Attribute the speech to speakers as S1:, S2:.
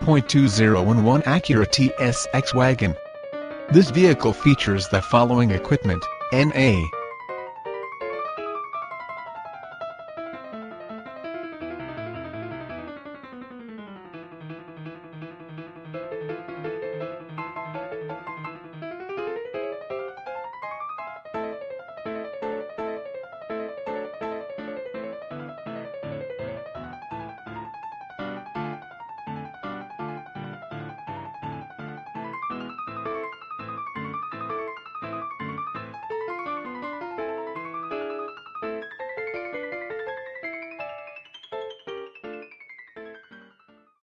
S1: 8.2011 Acura TSX wagon. This vehicle features the following equipment, NA,